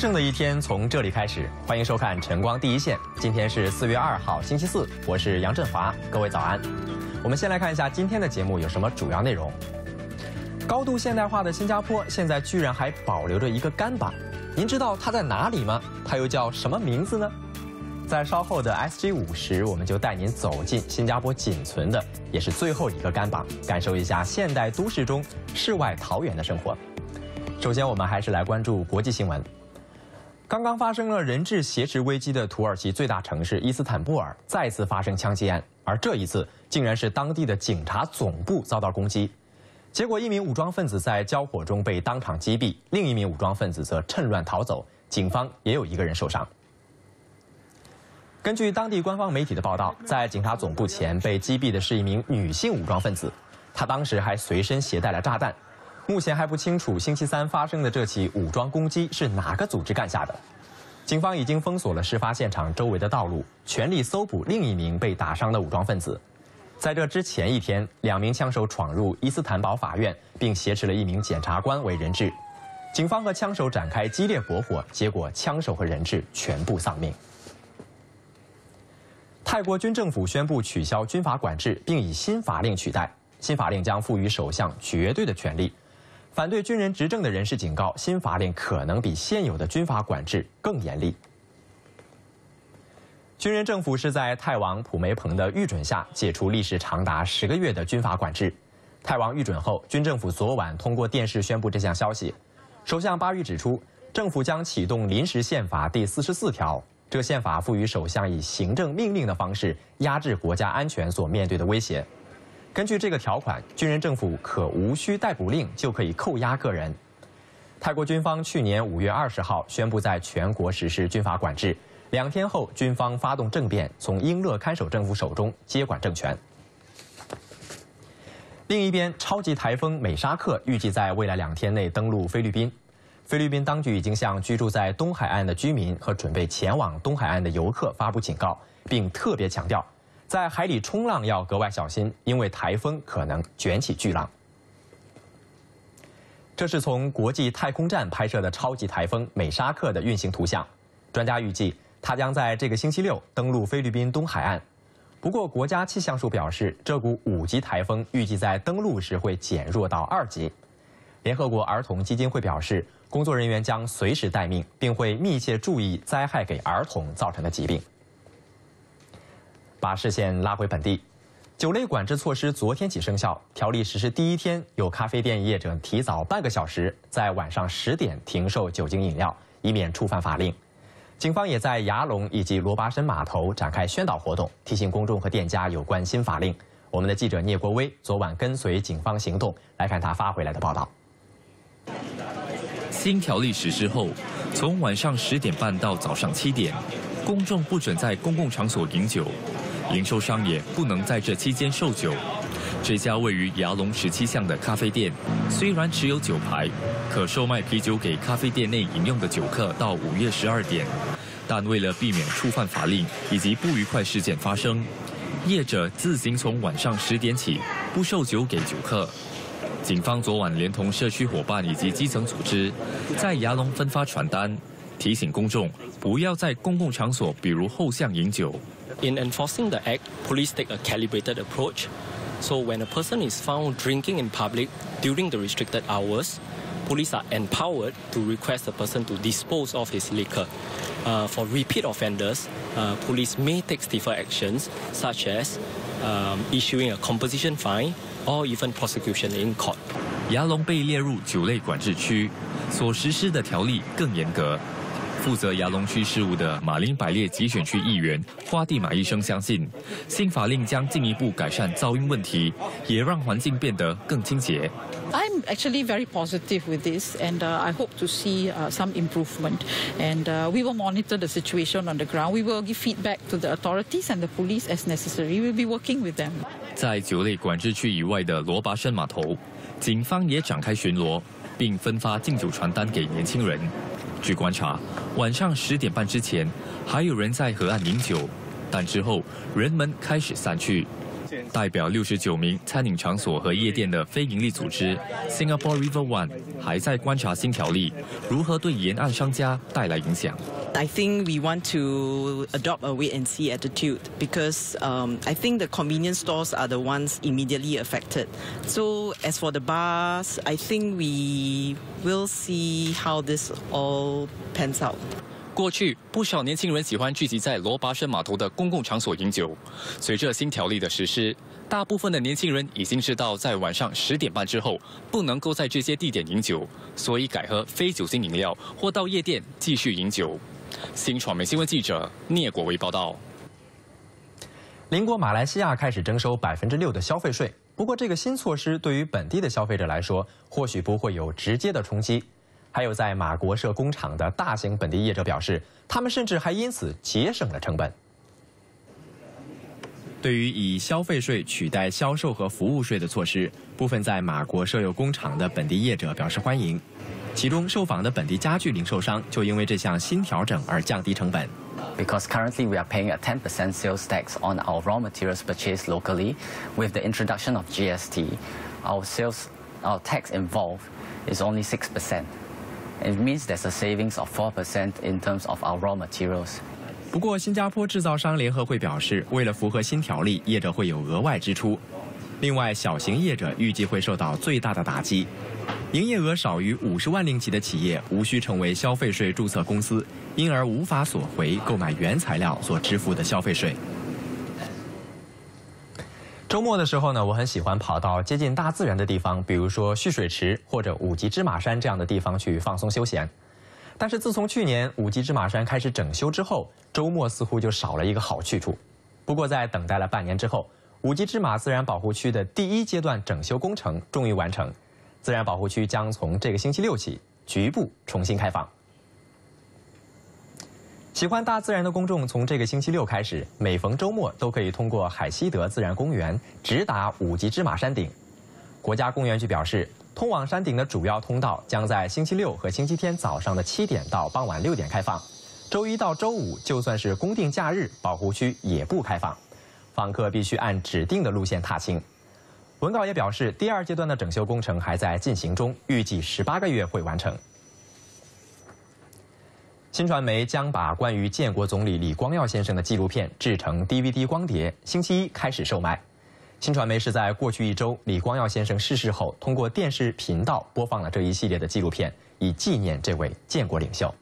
盛的一天从这里开始，欢迎收看晨光第一线。今天是四月二号，星期四，我是杨振华，各位早安。我们先来看一下今天的节目有什么主要内容。高度现代化的新加坡现在居然还保留着一个干榜，您知道它在哪里吗？它又叫什么名字呢？在稍后的 SG 五十，我们就带您走进新加坡仅存的，也是最后一个干榜，感受一下现代都市中世外桃源的生活。首先，我们还是来关注国际新闻。刚刚发生了人质挟持危机的土耳其最大城市伊斯坦布尔再次发生枪击案，而这一次竟然是当地的警察总部遭到攻击，结果一名武装分子在交火中被当场击毙，另一名武装分子则趁乱逃走，警方也有一个人受伤。根据当地官方媒体的报道，在警察总部前被击毙的是一名女性武装分子，她当时还随身携带了炸弹。目前还不清楚星期三发生的这起武装攻击是哪个组织干下的。警方已经封锁了事发现场周围的道路，全力搜捕另一名被打伤的武装分子。在这之前一天，两名枪手闯入伊斯坦堡法院，并挟持了一名检察官为人质。警方和枪手展开激烈搏火，结果枪手和人质全部丧命。泰国军政府宣布取消军阀管制，并以新法令取代。新法令将赋予首相绝对的权利。反对军人执政的人士警告，新法令可能比现有的军阀管制更严厉。军人政府是在泰王普梅蓬的御准下解除历时长达十个月的军阀管制。泰王御准后，军政府昨晚通过电视宣布这项消息。首相巴育指出，政府将启动临时宪法第四十四条，这宪法赋予首相以行政命令的方式压制国家安全所面对的威胁。根据这个条款，军人政府可无需逮捕令就可以扣押个人。泰国军方去年五月二十号宣布在全国实施军阀管制，两天后军方发动政变，从英勒看守政府手中接管政权。另一边，超级台风美沙克预计在未来两天内登陆菲律宾。菲律宾当局已经向居住在东海岸的居民和准备前往东海岸的游客发布警告，并特别强调。在海里冲浪要格外小心，因为台风可能卷起巨浪。这是从国际太空站拍摄的超级台风美沙克的运行图像。专家预计，它将在这个星期六登陆菲律宾东海岸。不过，国家气象署表示，这股五级台风预计在登陆时会减弱到二级。联合国儿童基金会表示，工作人员将随时待命，并会密切注意灾害给儿童造成的疾病。把视线拉回本地，酒类管制措施昨天起生效。条例实施第一天，有咖啡店业者提早半个小时在晚上十点停售酒精饮料，以免触犯法令。警方也在牙龙以及罗拔申码头展开宣导活动，提醒公众和店家有关新法令。我们的记者聂国威昨晚跟随警方行动，来看他发回来的报道。新条例实施后，从晚上十点半到早上七点，公众不准在公共场所饮酒。零售商也不能在这期间售酒。这家位于牙龙十七巷的咖啡店，虽然持有酒牌，可售卖啤酒给咖啡店内饮用的酒客到午夜十二点，但为了避免触犯法令以及不愉快事件发生，业者自行从晚上十点起不售酒给酒客。警方昨晚连同社区伙伴以及基层组织，在牙龙分发传单，提醒公众不要在公共场所，比如后巷饮酒。In enforcing the act, police take a calibrated approach. So when a person is found drinking in public during the restricted hours, police are empowered to request the person to dispose of his liquor. Uh, for repeat offenders, uh, police may take stiffer actions, such as um, issuing a composition fine or even prosecution in court. 牙龙被列入酒类管制区，所实施的条例更严格。 负责牙龙区事务的马林百列集选区议员花地马医生相信，新法令将进一步改善噪音问题，也让环境变得更清洁。I'm actually very positive with this, and I hope to see some improvement. And we will monitor the situation on the ground. We will give feedback to the authorities and the police as necessary. We will be working with them. 在酒类管制区以外的罗拔山码头，警方也展开巡逻，并分发敬酒传单给年轻人。据观察，晚上十点半之前还有人在河岸饮酒，但之后人们开始散去。代表六十九名餐饮场所和夜店的非营利组织 Singapore River One 还在观察新条例如何对沿岸商家带来影响。I think we want to adopt a wait and see attitude because um, I think the convenience stores are the ones immediately affected. So as for the bars, I think we will see how this all pans out. 过去不少年轻人喜欢聚集在罗拔生码头的公共场所饮酒。随着新条例的实施，大部分的年轻人已经知道，在晚上十点半之后不能够在这些地点饮酒，所以改喝非酒精饮料或到夜店继续饮酒。 新传媒新闻记者聂国威报道。邻国马来西亚开始征收百分之六的消费税，不过这个新措施对于本地的消费者来说，或许不会有直接的冲击。还有在马国设工厂的大型本地业者表示，他们甚至还因此节省了成本。对于以消费税取代销售和服务税的措施，部分在马国设有工厂的本地业者表示欢迎。其中，受访的本地家具零售商就因为这项新调整而降低成本。Because currently we are paying a 10% sales tax on our raw materials purchased locally, with the introduction of GST, our sales, our tax involved is only 6%. It means there's a savings of 4% in terms of our raw materials. 不过，新加坡制造商联合会表示，为了符合新条例，业者会有额外支出。 另外，小型业者预计会受到最大的打击。营业额少于五十万令吉的企业无需成为消费税注册公司，因而无法索回购买原材料所支付的消费税。周末的时候呢，我很喜欢跑到接近大自然的地方，比如说蓄水池或者五级芝麻山这样的地方去放松休闲。但是自从去年五级芝麻山开始整修之后，周末似乎就少了一个好去处。不过在等待了半年之后，五级芝麻自然保护区的第一阶段整修工程终于完成。自然保护区将从这个星期六起局部重新开放。喜欢大自然的公众，从这个星期六开始，每逢周末都可以通过海西德自然公园直达五级芝麻山顶。国家公园局表示，通往山顶的主要通道将在星期六和星期天早上的七点到傍晚六点开放，周一到周五就算是公定假日，保护区也不开放，访客必须按指定的路线踏青。文稿也表示，第二阶段的整修工程还在进行中，预计十八个月会完成。新传媒将把关于建国总理李光耀先生的纪录片制成 DVD 光碟，星期一开始售卖。新传媒是在过去一周李光耀先生逝世后，通过电视频道播放了这一系列的纪录片，以纪念这位建国领袖。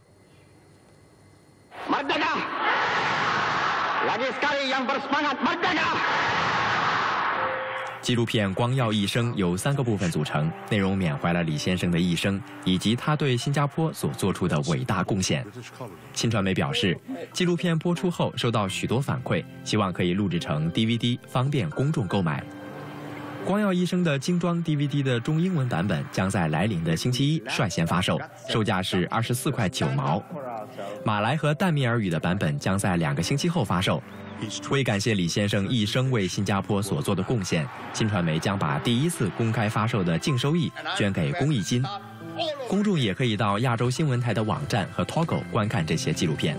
纪录片《光耀一生》由三个部分组成，内容缅怀了李先生的一生以及他对新加坡所做出的伟大贡献。新传媒表示，纪录片播出后收到许多反馈，希望可以录制成 DVD，方便公众购买。《光耀一生》的精装 DVD 的中英文版本将在来临的星期一率先发售，售价是二十四块九毛。马来和淡米尔语的版本将在两个星期后发售。为感谢李先生一生为新加坡所做的贡献，新传媒将把第一次公开发售的净收益捐给公益金。公众也可以到亚洲新闻台的网站和 Toggle 观看这些纪录片。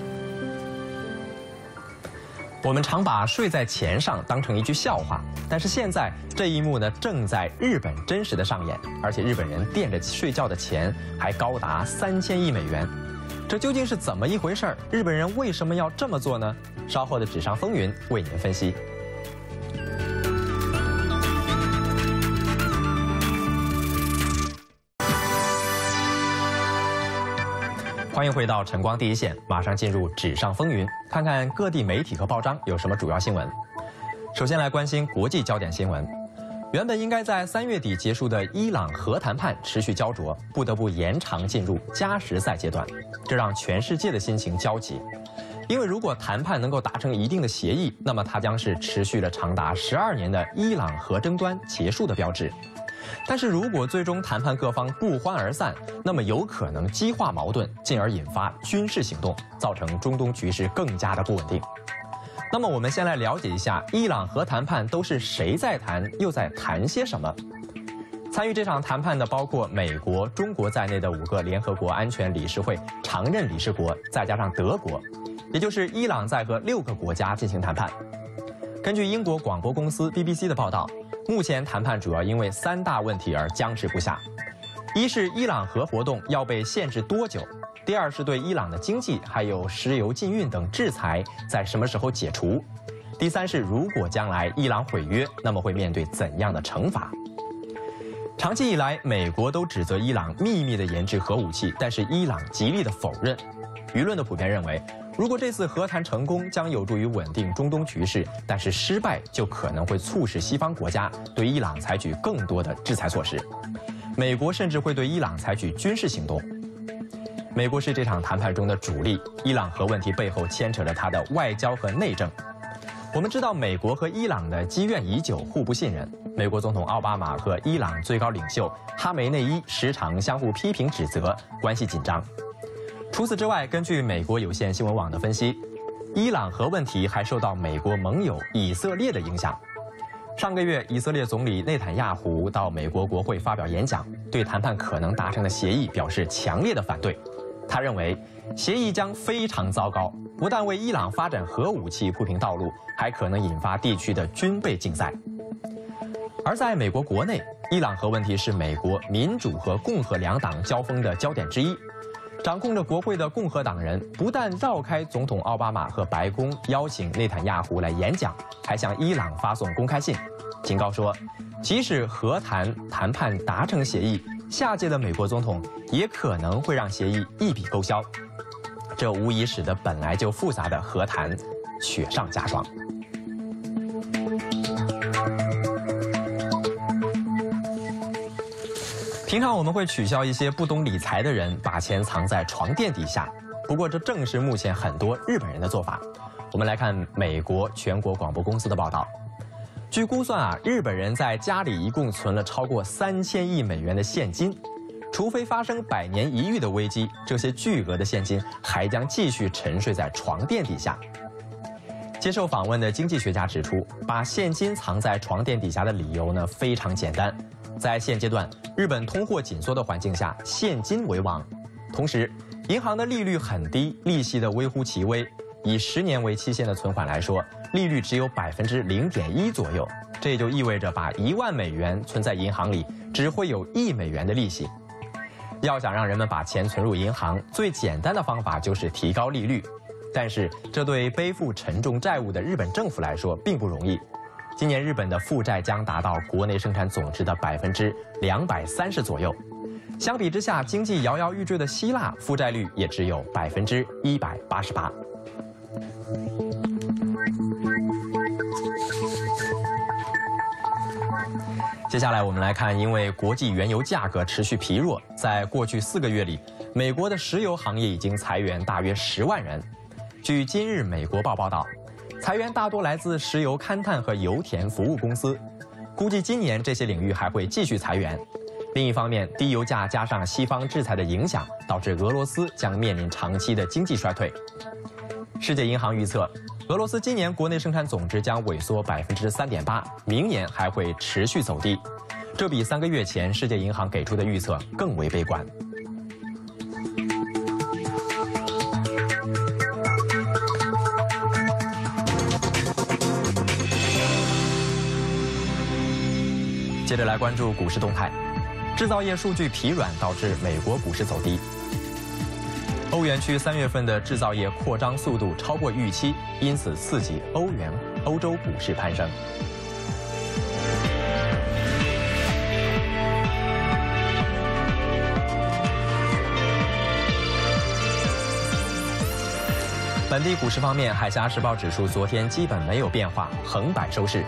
我们常把睡在钱上当成一句笑话，但是现在这一幕呢，正在日本真实的上演，而且日本人垫着睡觉的钱还高达三千亿美元。这究竟是怎么一回事？日本人为什么要这么做呢？稍后的纸上风云为您分析。欢迎回到晨光第一线，马上进入纸上风云，看看各地媒体和报章有什么主要新闻。首先来关心国际焦点新闻。原本应该在三月底结束的伊朗核谈判持续焦灼，不得不延长进入加时赛阶段，这让全世界的心情焦急。因为如果谈判能够达成一定的协议，那么它将是持续了长达十二年的伊朗核争端结束的标志。但是如果最终谈判各方不欢而散，那么有可能激化矛盾，进而引发军事行动，造成中东局势更加的不稳定。那么我们先来了解一下伊朗核谈判都是谁在谈，又在谈些什么？参与这场谈判的包括美国、中国在内的五个联合国安全理事会常任理事国，再加上德国，也就是伊朗在和六个国家进行谈判。根据英国广播公司 BBC 的报道，目前谈判主要因为三大问题而僵持不下：一是伊朗核活动要被限制多久；第二是对伊朗的经济还有石油禁运等制裁在什么时候解除；第三是如果将来伊朗毁约，那么会面对怎样的惩罚。长期以来，美国都指责伊朗秘密的研制核武器，但是伊朗极力的否认。舆论的普遍认为，如果这次和谈成功，将有助于稳定中东局势；但是失败就可能会促使西方国家对伊朗采取更多的制裁措施，美国甚至会对伊朗采取军事行动。美国是这场谈判中的主力，伊朗核问题背后牵扯着它的外交和内政。我们知道，美国和伊朗的积怨已久，互不信任。美国总统奥巴马和伊朗最高领袖哈梅内伊时常相互批评指责，关系紧张。除此之外，根据美国有线新闻网的分析，伊朗核问题还受到美国盟友以色列的影响。上个月，以色列总理内塔亚胡到美国国会发表演讲，对谈判可能达成的协议表示强烈的反对。他认为，协议将非常糟糕，不但为伊朗发展核武器铺平道路，还可能引发地区的军备竞赛。而在美国国内，伊朗核问题是美国民主和共和两党交锋的焦点之一。掌控着国会的共和党人不但绕开总统奥巴马和白宫，邀请内塔尼亚胡来演讲，还向伊朗发送公开信，警告说，即使和谈谈判达成协议。下届的美国总统也可能会让协议一笔勾销，这无疑使得本来就复杂的和谈雪上加霜。平常我们会取笑一些不懂理财的人把钱藏在床垫底下，不过这正是目前很多日本人的做法。我们来看美国全国广播公司的报道。据估算啊，日本人在家里一共存了超过三千亿美元的现金，除非发生百年一遇的危机，这些巨额的现金还将继续沉睡在床垫底下。接受访问的经济学家指出，把现金藏在床垫底下的理由呢非常简单，在现阶段日本通货紧缩的环境下，现金为王，同时银行的利率很低，利息的微乎其微。以十年为期限的存款来说，利率只有百分之零点一左右，这也就意味着把一万美元存在银行里，只会有一美元的利息。要想让人们把钱存入银行，最简单的方法就是提高利率，但是这对背负沉重债务的日本政府来说并不容易。今年日本的负债将达到国内生产总值的百分之两百三十左右，相比之下，经济摇摇欲坠的希腊负债率也只有百分之一百八十八。接下来我们来看，因为国际原油价格持续疲弱，在过去四个月里，美国的石油行业已经裁员大约十万人。据今日美国报报道，裁员大多来自石油勘探和油田服务公司，估计今年这些领域还会继续裁员。另一方面，低油价加上西方制裁的影响，导致俄罗斯将面临长期的经济衰退。世界银行预测，俄罗斯今年国内生产总值将萎缩百分之三点八，明年还会持续走低，这比三个月前世界银行给出的预测更为悲观。着来关注股市动态，制造业数据疲软导致美国股市走低。欧元区三月份的制造业扩张速度超过预期，因此刺激欧元、欧洲股市攀升。本地股市方面，海峡时报指数昨天基本没有变化，横板收市。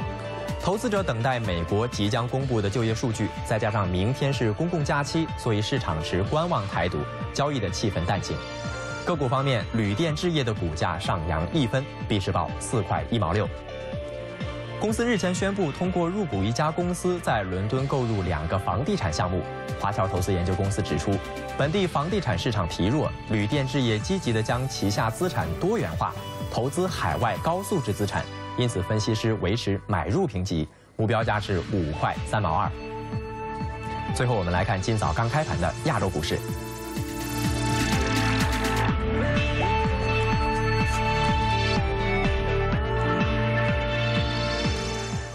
投资者等待美国即将公布的就业数据，再加上明天是公共假期，所以市场持观望态度，交易的气氛淡静。个股方面，旅店置业的股价上扬一分，必是报四块一毛六。公司日前宣布通过入股一家公司，在伦敦购入两个房地产项目。华侨投资研究公司指出，本地房地产市场疲弱，旅店置业积极地将旗下资产多元化，投资海外高素质资产。因此，分析师维持买入评级，目标价是五块三毛二。最后，我们来看今早刚开盘的亚洲股市。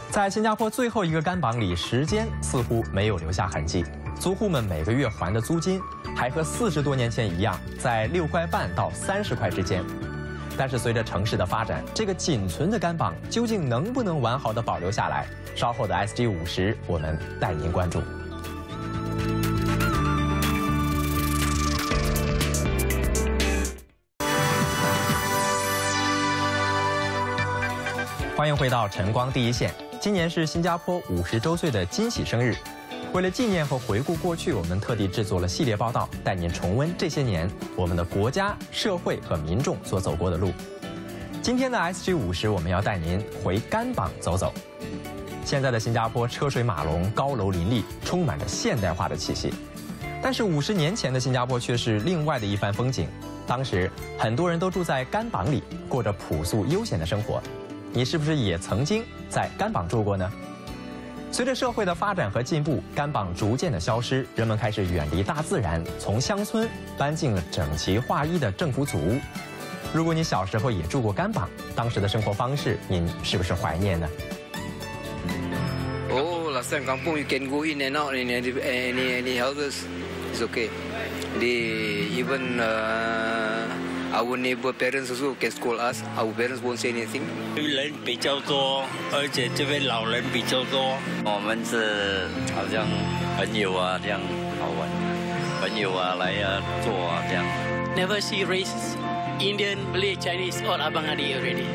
在新加坡最后一个干榜里，时间似乎没有留下痕迹，租户们每个月还的租金还和四十多年前一样，在六块半到三十块之间。但是随着城市的发展，这个仅存的干榜究竟能不能完好的保留下来？稍后的 SG 五十，我们带您关注。欢迎回到晨光第一线。今年是新加坡五十周岁的惊喜生日。为了纪念和回顾过去，我们特地制作了系列报道，带您重温这些年我们的国家、社会和民众所走过的路。今天的 SG 五十，我们要带您回甘榜走走。现在的新加坡车水马龙，高楼林立，充满着现代化的气息。但是五十年前的新加坡却是另外的一番风景。当时很多人都住在甘榜里，过着朴素悠闲的生活。你是不是也曾经在甘榜住过呢？随着社会的发展和进步，甘榜逐渐的消失，人们开始远离大自然，从乡村搬进了整齐划一的政府组屋。如果你小时候也住过甘榜，当时的生活方式，您是不是怀念呢？Oh, last time kampung you can go in and out in any any any houses, it's okay. They even our neighbor parents also can scold us. Our parents won't say anything. 人比较多，而且这边老人比较多。我们是好像朋友啊，这样好玩。朋友啊，来啊，坐啊，这样。Never see races. Indian, Malay, Chinese, all Abang Adi already.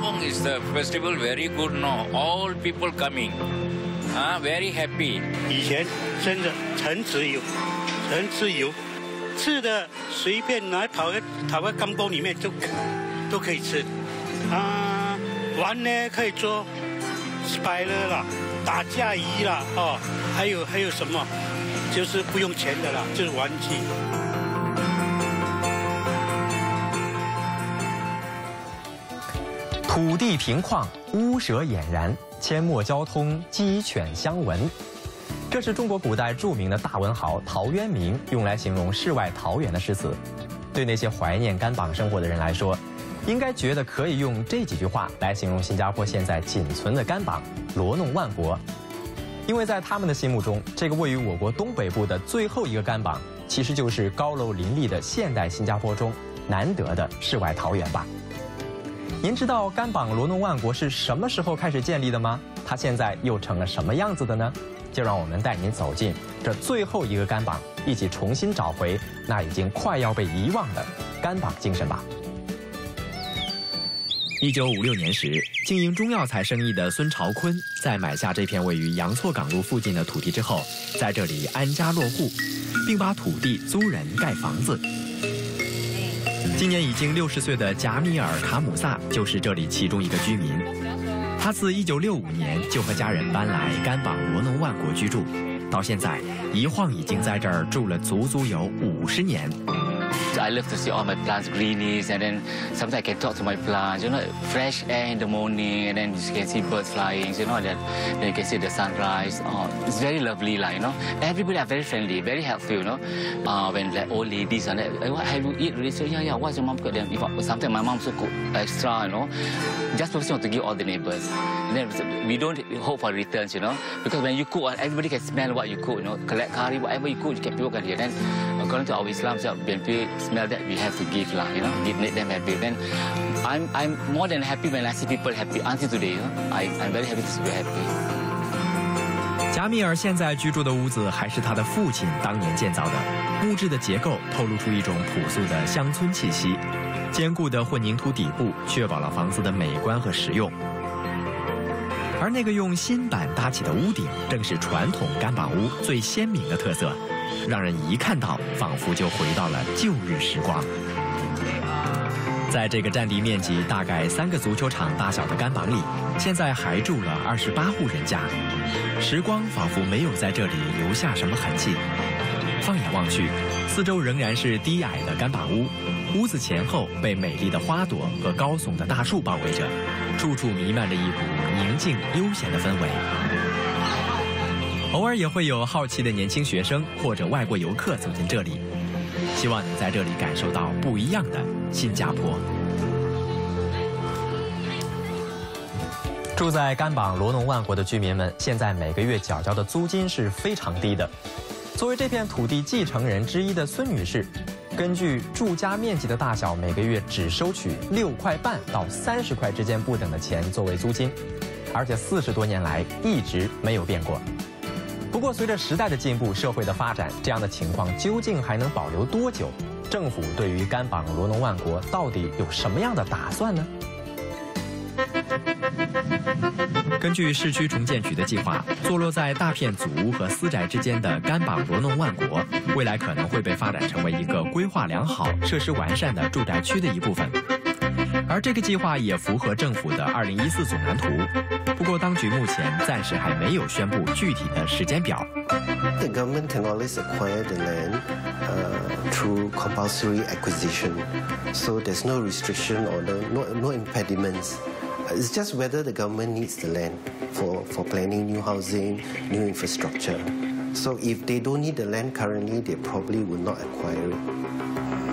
Hong is the festival very good no. All people coming. Ah, very happy. 以前真的很自由，很自由。 吃的随便拿跑个跑个干锅里面都都可以吃，啊，玩呢可以做摆了啦，打架仪啦，哦，还有还有什么，就是不用钱的啦，就是玩具。土地平旷，屋舍俨然，阡陌交通，鸡犬相闻。这是中国古代著名的大文豪陶渊明用来形容世外桃源的诗词。对那些怀念甘榜生活的人来说，应该觉得可以用这几句话来形容新加坡现在仅存的甘榜，罗弄万国。因为在他们的心目中，这个位于我国东北部的最后一个甘榜，其实就是高楼林立的现代新加坡中难得的世外桃源吧。您知道甘榜罗弄万国是什么时候开始建立的吗？它现在又成了什么样子的呢？就让我们带您走进这最后一个甘榜，一起重新找回那已经快要被遗忘的甘榜精神吧。一九五六年时，经营中药材生意的孙朝坤，在买下这片位于杨错港路附近的土地之后，在这里安家落户，并把土地租人盖房子。今年已经六十岁的贾米尔卡姆萨就是这里其中一个居民。他自一九六五年就和家人搬来甘榜罗弄万国居住，到现在一晃已经在这儿住了足足有五十年。I love to see all my plants greenies, and then sometimes I can talk to my plants. You know, fresh air in the morning, and then you can see birds flying. You know that, then you can see the sunrise. Oh, it's very lovely, like you know. Everybody are very friendly, very helpful. You know, uh, when like old ladies and that, what have you eat? Really? So yeah, yeah. What's your mom cook? Them? If sometimes my mom also cook extra, you know, just want to give all the neighbors. Then we don't hope for returns, you know, because when you cook, everybody can smell what you cook. You know, collect curry, whatever you cook, you can people can hear. Then according to our Islam, so when we smell that we have to give lah, you know, give make them happy. Then I'm I'm more than happy when I see people happy. Until today, you know, I I'm very happy to see people happy. 贾米尔现在居住的屋子还是他的父亲当年建造的，木质的结构透露出一种朴素的乡村气息，坚固的混凝土底部确保了房子的美观和实用。而那个用新板搭起的屋顶，正是传统干板屋最鲜明的特色。让人一看到，仿佛就回到了旧日时光。在这个占地面积大概三个足球场大小的干榜里，现在还住了二十八户人家。时光仿佛没有在这里留下什么痕迹。放眼望去，四周仍然是低矮的干榜屋，屋子前后被美丽的花朵和高耸的大树包围着，处处弥漫着一股宁静悠闲的氛围。偶尔也会有好奇的年轻学生或者外国游客走进这里，希望能在这里感受到不一样的新加坡。住在甘榜罗农万国的居民们，现在每个月缴交的租金是非常低的。作为这片土地继承人之一的孙女士，根据住家面积的大小，每个月只收取六块半到三十块之间不等的钱作为租金，而且四十多年来一直没有变过。不过，随着时代的进步，社会的发展，这样的情况究竟还能保留多久？政府对于甘榜罗农万国到底有什么样的打算呢？根据市区重建局的计划，坐落在大片祖屋和私宅之间的甘榜罗弄万国，未来可能会被发展成为一个规划良好、设施完善的住宅区的一部分。而这个计划也符合政府的2014总蓝图。不过，当局目前暂时还没有宣布具体的时间表。The government can always acquire the land uh, through compulsory acquisition, so there's no restriction or no, no, no impediments. It's just whether the government needs the land for, for planning new housing, new infrastructure. So if they don't need the land currently, they probably will not acquire it.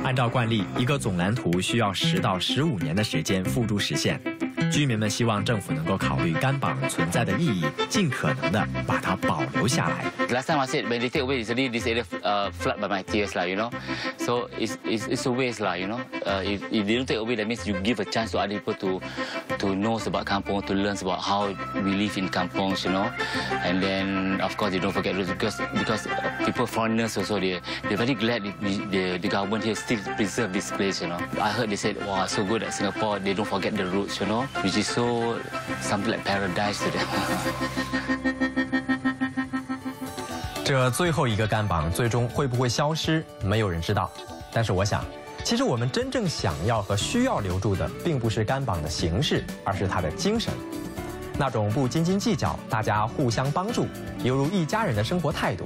按照惯例，一个总蓝图需要十到十五年的时间付诸实现。居民们希望政府能够考虑干榜存在的意义，尽可能的把它保留下来。Last time I said when they take away, usually this area uh, flood by my tears, lah, you know. So it's, it's, it's a waste, lah, you know. Uh, if, if they don't take away, that means you give a chance to other people to to know about kampong, to learn about how we live in kampongs, you know. And then, of course, they don't forget because because people, foreigners also, they, they're very glad the, the, the government here still preserve this place, you know. I heard they said, wow, so good at Singapore, they don't forget the roots, you know. Which is so something like paradise to them. 这最后一个干榜最终会不会消失，没有人知道。但是我想，其实我们真正想要和需要留住的，并不是干榜的形式，而是它的精神。那种不斤斤计较、大家互相帮助、犹如一家人的生活态度。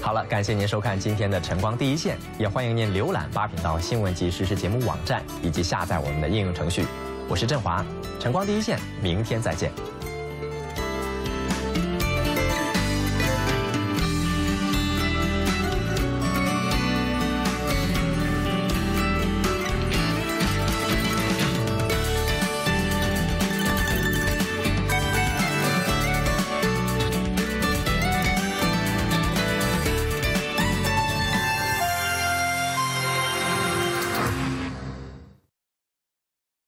好了，感谢您收看今天的晨光第一线，也欢迎您浏览八频道新闻及时事节目网站，以及下载我们的应用程序。我是振华，晨光第一线，明天再见。